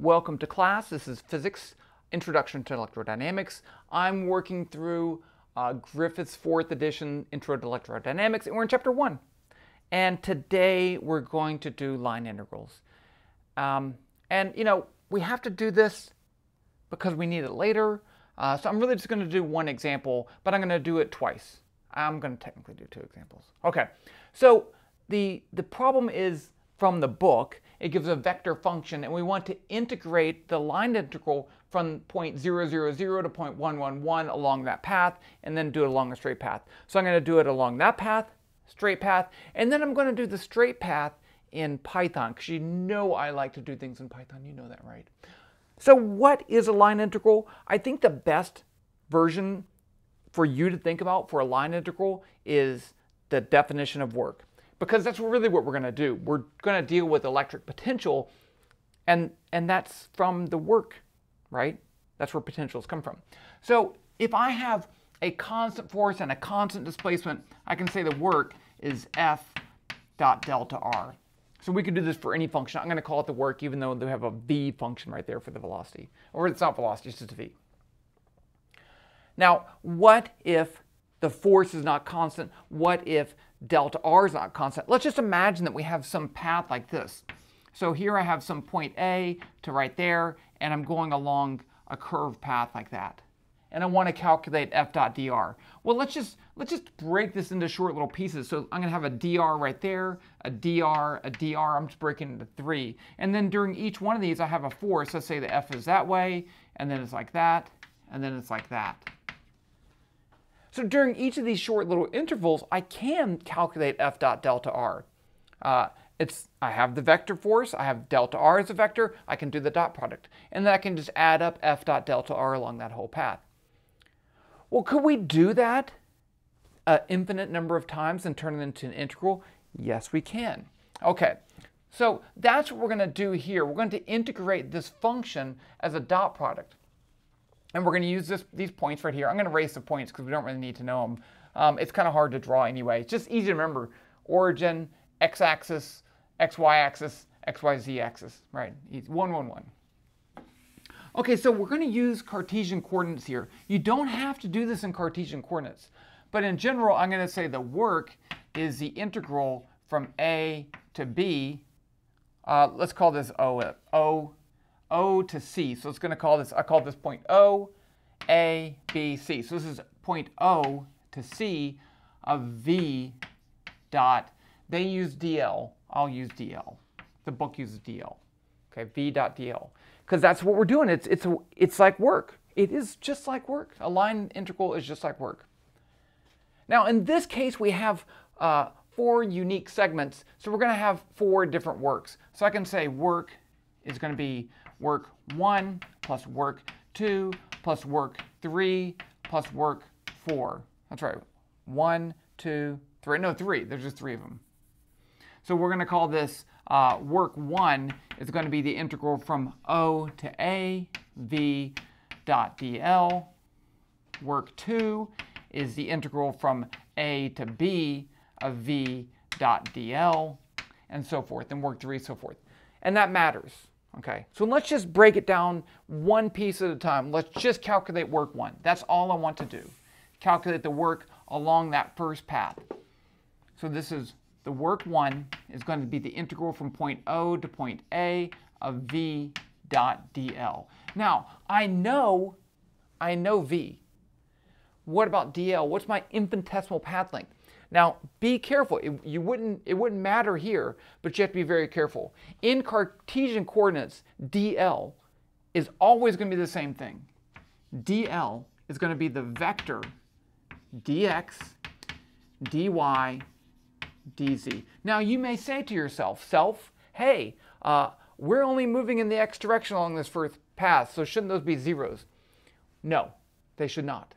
Welcome to class. This is Physics Introduction to Electrodynamics. I'm working through uh, Griffiths fourth edition Intro to Electrodynamics, and we're in chapter one. And today we're going to do line integrals. Um, and you know, we have to do this because we need it later. Uh, so I'm really just going to do one example, but I'm going to do it twice. I'm going to technically do two examples. Okay, so the, the problem is from the book, it gives a vector function, and we want to integrate the line integral from point 0, 0, 0 to point 1, 1, 1 along that path, and then do it along a straight path. So I'm going to do it along that path, straight path, and then I'm going to do the straight path in Python, because you know I like to do things in Python. You know that, right? So what is a line integral? I think the best version for you to think about for a line integral is the definition of work because that's really what we're going to do. We're going to deal with electric potential, and, and that's from the work, right? That's where potentials come from. So if I have a constant force and a constant displacement, I can say the work is F dot delta R. So we could do this for any function. I'm going to call it the work, even though they have a v function right there for the velocity. Or it's not velocity, it's just a v. Now, what if the force is not constant? What if delta r is not constant? Let's just imagine that we have some path like this. So here I have some point A to right there, and I'm going along a curved path like that. And I want to calculate f dot dr. Well, let's just let's just break this into short little pieces. So I'm going to have a dr right there, a dr, a dr. I'm just breaking into three. And then during each one of these, I have a force. Let's say the f is that way, and then it's like that, and then it's like that. So during each of these short little intervals, I can calculate f dot delta r. Uh, it's, I have the vector force, I have delta r as a vector, I can do the dot product. And then I can just add up f dot delta r along that whole path. Well, could we do that an infinite number of times and turn it into an integral? Yes, we can. Okay, so that's what we're going to do here. We're going to integrate this function as a dot product. And we're going to use this, these points right here. I'm going to erase the points because we don't really need to know them. Um, it's kind of hard to draw anyway. It's just easy to remember. Origin, x-axis, xy-axis, xyz-axis, right? One, one, one. Okay, so we're going to use Cartesian coordinates here. You don't have to do this in Cartesian coordinates. But in general, I'm going to say the work is the integral from A to B. Uh, let's call this O, O O to C. So it's going to call this, I call this point O, A, B, C. So this is point O to C of V dot, they use DL, I'll use DL. The book uses DL. Okay, V dot DL. Because that's what we're doing. It's, it's, it's like work. It is just like work. A line integral is just like work. Now, in this case, we have uh, four unique segments. So we're going to have four different works. So I can say work is going to be work 1 plus work 2 plus work 3 plus work 4. That's right. 1, 2, 3. No, 3. There's just three of them. So we're going to call this uh, work 1 is going to be the integral from O to A, V dot dl. Work 2 is the integral from A to B of V dot dl, and so forth, and work 3, so forth. And that matters. Okay, so let's just break it down one piece at a time. Let's just calculate work one. That's all I want to do. Calculate the work along that first path. So this is the work one is going to be the integral from point O to point A of V dot dl. Now, I know, I know V. What about dl? What's my infinitesimal path length? Now, be careful. It, you wouldn't, it wouldn't matter here, but you have to be very careful. In Cartesian coordinates, dl is always going to be the same thing. dl is going to be the vector dx, dy, dz. Now, you may say to yourself, self, hey, uh, we're only moving in the x direction along this first path, so shouldn't those be zeros? No, they should not.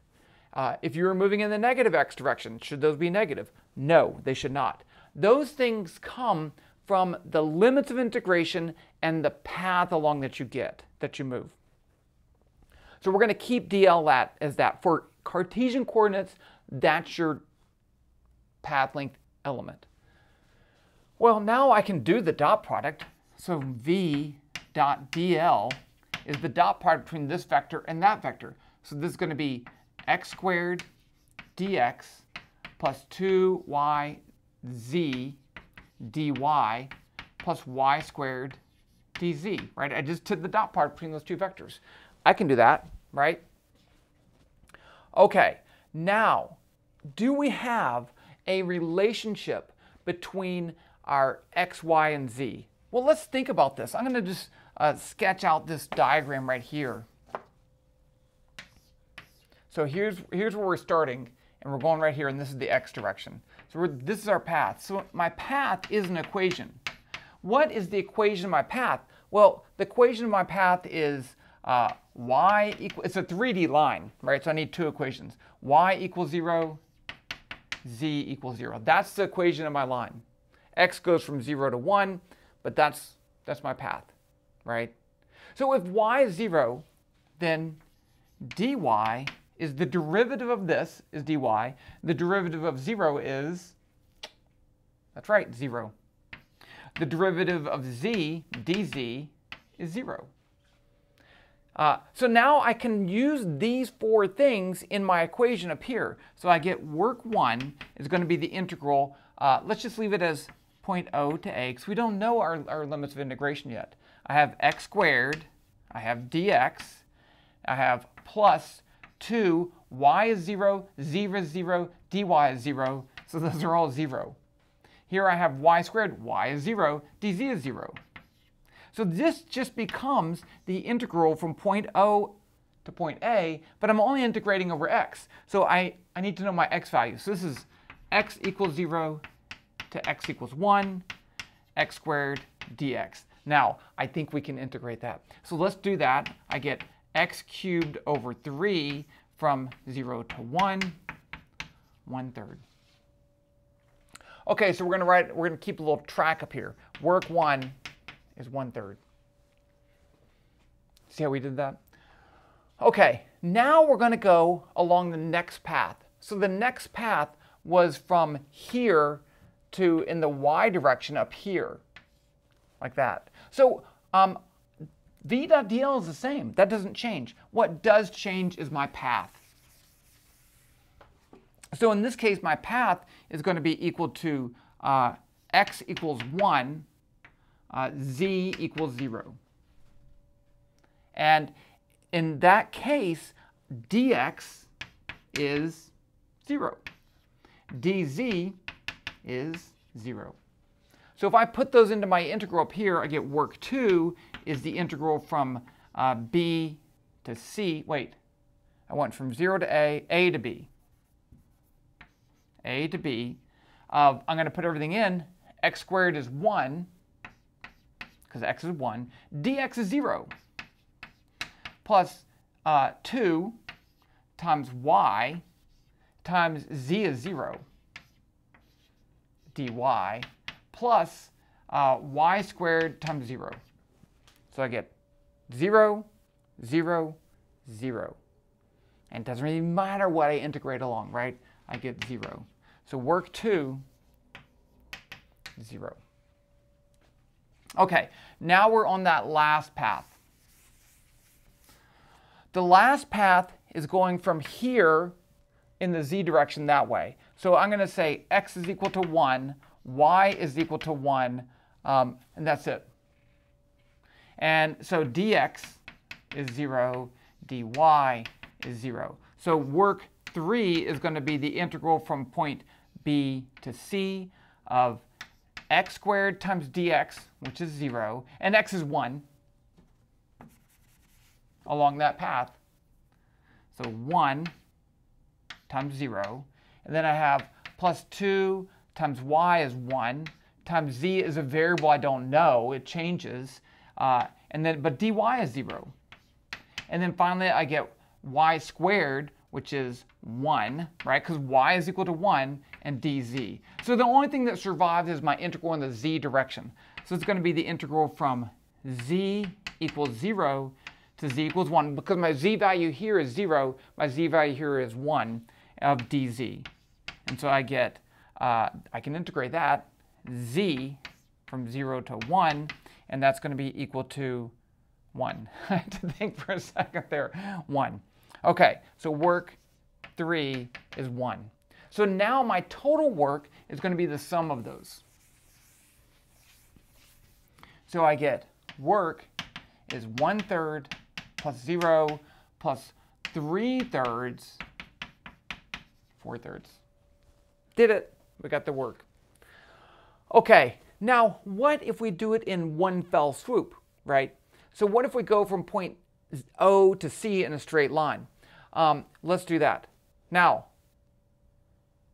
Uh, if you were moving in the negative x direction, should those be negative? No, they should not. Those things come from the limits of integration and the path along that you get, that you move. So we're going to keep dl that as that. For Cartesian coordinates, that's your path length element. Well, now I can do the dot product. So v dot dl is the dot product between this vector and that vector. So this is going to be x squared dx plus 2yz dy plus y squared dz, right? I just took the dot product between those two vectors. I can do that, right? Okay, now, do we have a relationship between our x, y, and z? Well, let's think about this. I'm going to just uh, sketch out this diagram right here. So here's, here's where we're starting, and we're going right here, and this is the x direction. So this is our path. So my path is an equation. What is the equation of my path? Well, the equation of my path is uh, y equal, it's a 3D line, right? So I need two equations. y equals 0, z equals 0. That's the equation of my line. x goes from 0 to 1, but that's, that's my path, right? So if y is 0, then dy is the derivative of this is dy. The derivative of 0 is, that's right, 0. The derivative of z, dz, is 0. Uh, so now I can use these four things in my equation up here. So I get work 1 is going to be the integral. Uh, let's just leave it as 0.0 to a because we don't know our, our limits of integration yet. I have x squared, I have dx, I have plus 2, y is 0, z is 0, dy is 0, so those are all 0. Here I have y squared, y is 0, dz is 0. So this just becomes the integral from point O to point A, but I'm only integrating over x. So I, I need to know my x value. So this is x equals 0 to x equals 1, x squared dx. Now, I think we can integrate that. So let's do that. I get x cubed over 3 from 0 to 1, 1 third. Okay, so we're going to write, we're going to keep a little track up here. Work 1 is one third. See how we did that? Okay, now we're going to go along the next path. So the next path was from here to in the y direction up here, like that. So um, v dot dl is the same. That doesn't change. What does change is my path. So in this case, my path is going to be equal to uh, x equals 1 uh, z equals 0. And in that case, dx is 0. dz is 0. So if I put those into my integral up here, I get work 2 is the integral from uh, b to c. Wait, I went from 0 to a, a to b. a to b. Uh, I'm going to put everything in. x squared is 1 because x is 1, dx is 0, plus uh, 2 times y times z is 0, dy, plus uh, y squared times 0. So I get 0, 0, 0. And it doesn't really matter what I integrate along, right? I get 0. So work 2, 0. Okay, now we're on that last path. The last path is going from here in the z direction that way. So I'm going to say x is equal to 1, y is equal to 1, um, and that's it. And so dx is 0, dy is 0. So work 3 is going to be the integral from point B to C of x squared times dx, which is 0, and x is 1 along that path. So 1 times 0. And then I have plus 2 times y is 1 times z is a variable I don't know. It changes. Uh, and then, but dy is 0. And then finally I get y squared, which is 1, right? Because y is equal to 1 and dz. So the only thing that survives is my integral in the z direction. So it's going to be the integral from z equals 0 to z equals 1. Because my z value here is 0, my z value here is 1 of dz. And so I get, uh, I can integrate that, z from 0 to 1, and that's going to be equal to 1. I had to think for a second there. 1. Okay, so work 3 is 1. So now my total work is going to be the sum of those. So I get work is 1 third plus 0 plus 3 thirds, 4 thirds. Did it. We got the work. Okay, now what if we do it in one fell swoop, right? So what if we go from point O to C in a straight line? Um, let's do that. Now,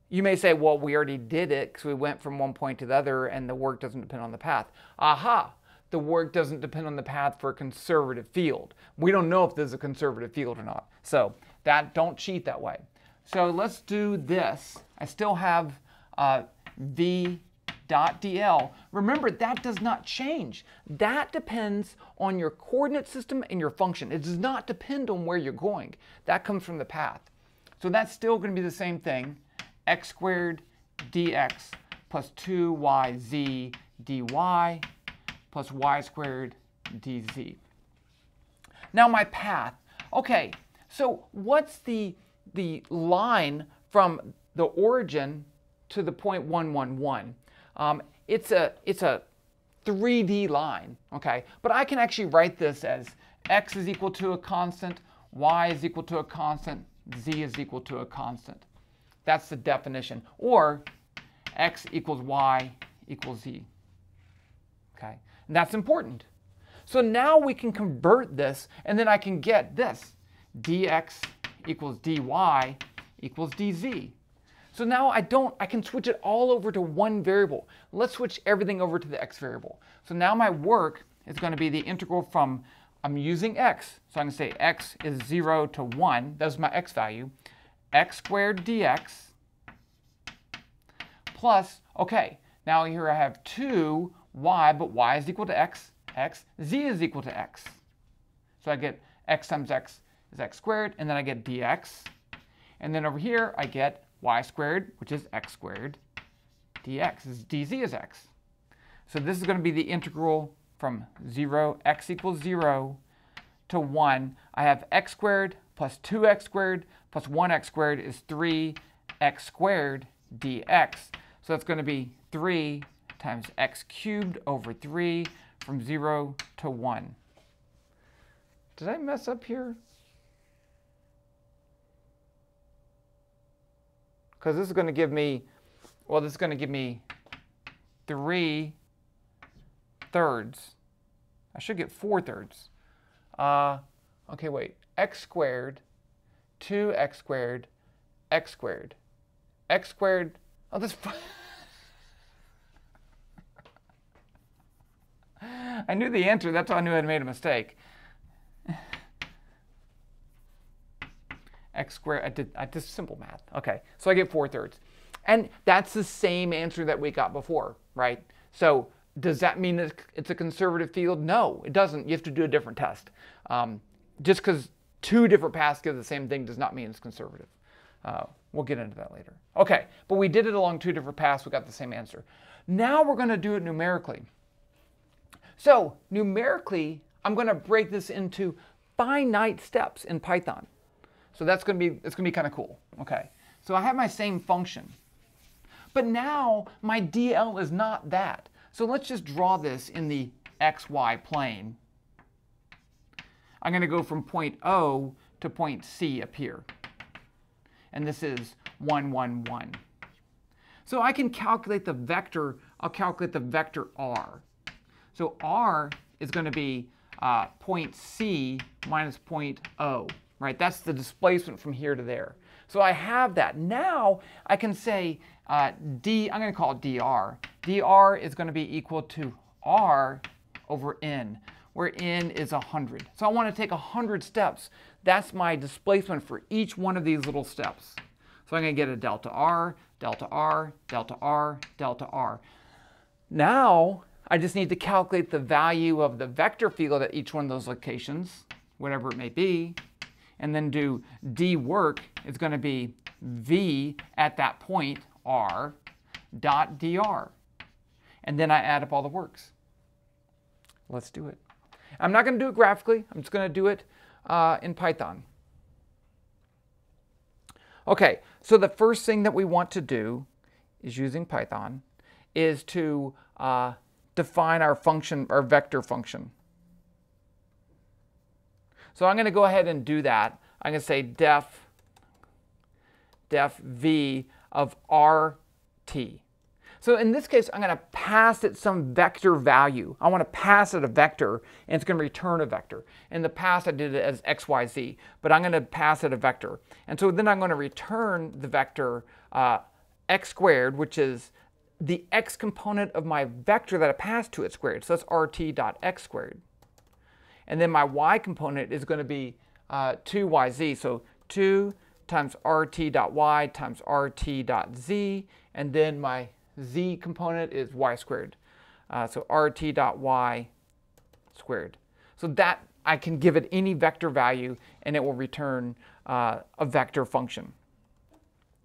you may say, well, we already did it because we went from one point to the other and the work doesn't depend on the path. Aha, the work doesn't depend on the path for a conservative field. We don't know if this is a conservative field or not. So that don't cheat that way. So let's do this. I still have uh, v dot dl. Remember, that does not change. That depends on your coordinate system and your function. It does not depend on where you're going. That comes from the path. So that's still going to be the same thing, x squared dx plus 2yz dy plus y squared dz. Now my path. Okay, so what's the, the line from the origin to the point 111? Um, it's a it's a 3D line, okay? But I can actually write this as x is equal to a constant, y is equal to a constant, z is equal to a constant. That's the definition. Or x equals y equals z. Okay, and that's important. So now we can convert this, and then I can get this. dx equals dy equals dz. So now I don't, I can switch it all over to one variable. Let's switch everything over to the x variable. So now my work is going to be the integral from, I'm using x, so I'm going to say x is 0 to 1, that's my x value, x squared dx plus, okay, now here I have 2y, but y is equal to x, x, z is equal to x. So I get x times x is x squared, and then I get dx. And then over here, I get y squared, which is x squared, dx is dz is x. So this is going to be the integral from 0, x equals 0 to 1. I have x squared plus 2x squared plus 1x squared is 3x squared dx. So that's going to be 3 times x cubed over 3 from 0 to 1. Did I mess up here? Because this is going to give me, well, this is going to give me 3 thirds. I should get 4 thirds. Uh, okay, wait. x squared, 2x squared, x squared. x squared, oh, this... I knew the answer, that's how I knew I'd made a mistake. X squared, I did, I did simple math. Okay, so I get 4 thirds. And that's the same answer that we got before, right? So does that mean it's a conservative field? No, it doesn't. You have to do a different test. Um, just because two different paths give the same thing does not mean it's conservative. Uh, we'll get into that later. Okay, but we did it along two different paths. We got the same answer. Now we're going to do it numerically. So numerically, I'm going to break this into finite steps in Python. So that's going to be, it's going to be kind of cool. Okay. So I have my same function. But now my DL is not that. So let's just draw this in the xy plane. I'm going to go from point O to point C up here. And this is 1, 1, 1. So I can calculate the vector, I'll calculate the vector r. So r is going to be uh, point C minus point O right? That's the displacement from here to there. So I have that. Now I can say uh, d, I'm going to call it dr. dr is going to be equal to r over n, where n is 100. So I want to take 100 steps. That's my displacement for each one of these little steps. So I'm going to get a delta r, delta r, delta r, delta r. Now I just need to calculate the value of the vector field at each one of those locations, whatever it may be and then do d work is going to be v at that point, r, dot dr. And then I add up all the works. Let's do it. I'm not going to do it graphically. I'm just going to do it uh, in Python. Okay, so the first thing that we want to do is using Python is to uh, define our function, our vector function. So I'm going to go ahead and do that. I'm going to say def, def v of rt. So in this case, I'm going to pass it some vector value. I want to pass it a vector, and it's going to return a vector. In the past, I did it as x, y, z, but I'm going to pass it a vector. And so then I'm going to return the vector uh, x squared, which is the x component of my vector that I passed to it squared. So that's rt dot x squared. And then my y component is going to be uh, 2yz. So 2 times rt dot y times rt dot z. And then my z component is y squared. Uh, so rt dot y squared. So that I can give it any vector value and it will return uh, a vector function.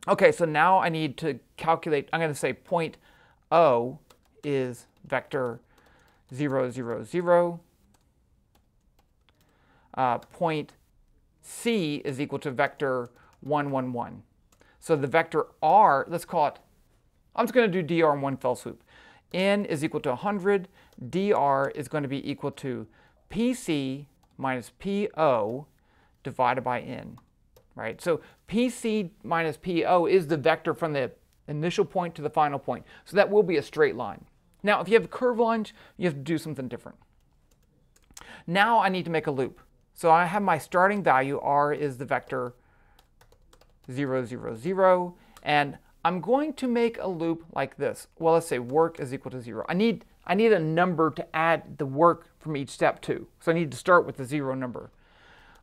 Okay, so now I need to calculate, I'm going to say point O is vector 0, 0, 0. Uh, point C is equal to vector 1, 1, 1. So the vector R, let's call it, I'm just going to do dr in one fell swoop. N is equal to 100. dr is going to be equal to PC minus PO divided by N right? So PC minus PO is the vector from the initial point to the final point. So that will be a straight line. Now, if you have curved lines, you have to do something different. Now I need to make a loop. So I have my starting value, r is the vector 0, 0, 0, and I'm going to make a loop like this. Well, let's say work is equal to 0. I need, I need a number to add the work from each step to. So I need to start with the 0 number.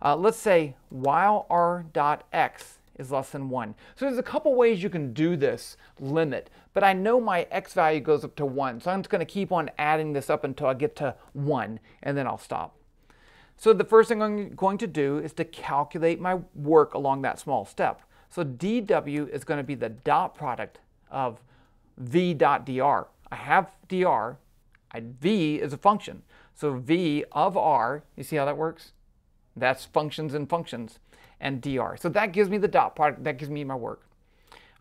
Uh, let's say while r dot x is less than 1. So there's a couple ways you can do this limit, but I know my x value goes up to 1, so I'm just going to keep on adding this up until I get to 1, and then I'll stop. So the first thing I'm going to do is to calculate my work along that small step. So dw is going to be the dot product of v dot dr. I have dr, I, v is a function. So v of r, you see how that works? That's functions and functions and dr. So that gives me the dot product, that gives me my work.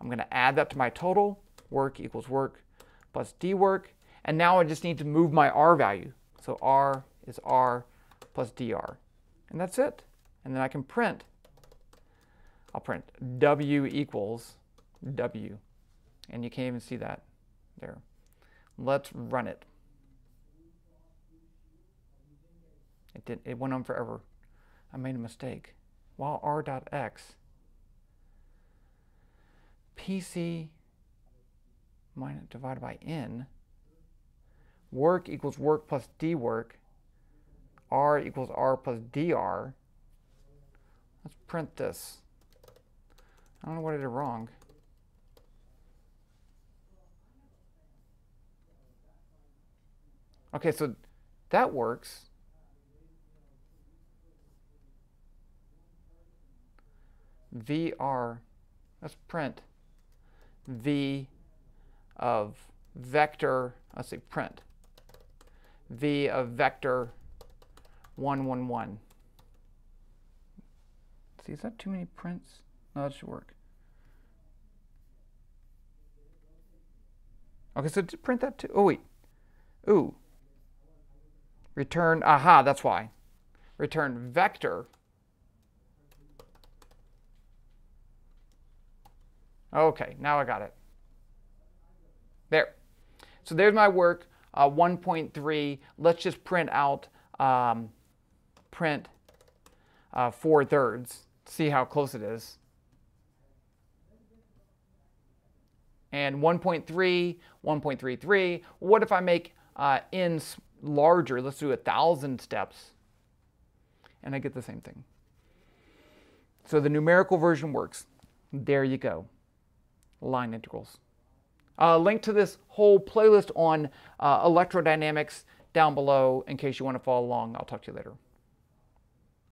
I'm going to add that to my total, work equals work plus d work, and now I just need to move my r value. So r is r plus dr, and that's it. And then I can print, I'll print w equals w, and you can't even see that there. Let's run it. It, did, it went on forever. I made a mistake. While r dot x, PC minus divided by n, work equals work plus d work, r equals r plus dr. Let's print this. I don't know what I did wrong. Okay, so that works. VR, let's print V of vector, let's say print, V of vector 111. See, is that too many prints? No, that should work. Okay, so print that too. Oh, wait. Ooh. Return, aha, that's why. Return vector Okay, now I got it. There. So there's my work, uh, 1.3. Let's just print out, um, print uh, 4 thirds, see how close it is. And 1.3, 1.33. What if I make uh, n larger? Let's do a thousand steps. And I get the same thing. So the numerical version works. There you go line integrals. Uh, link to this whole playlist on uh, electrodynamics down below in case you want to follow along. I'll talk to you later.